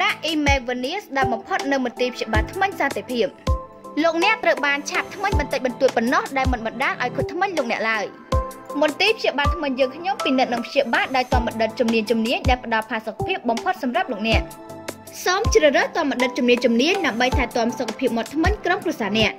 ដាក់អ៊ីមែលវនីស្ដាប់បំផុតនៅមន្ទីរព្យាបាលថ្មិញសន្តិភាពលោកអ្នកត្រូវបានឆាប់ថ្មិញបន្តិចបន្តួចប៉ុណ្ណោះដែលមិនបណ្ដាលឲ្យខូចថ្មិញលោកអ្នកឡើយមន្ទីរព្យាបាលថ្មិញយើងខ្ញុំពិនិត្យនិងព្យាបាលដោយតមដិតជំនាញជំនាញដែលផ្ដល់ផាសុកភាពបំផុតសម្រាប់លោកអ្នកសូមជ្រើសរើសតមដិតជំនាញជំនាញដើម្បីថែទាំសុខភាពមាត់ថ្មិញក្រុមគ្រួសារអ្នក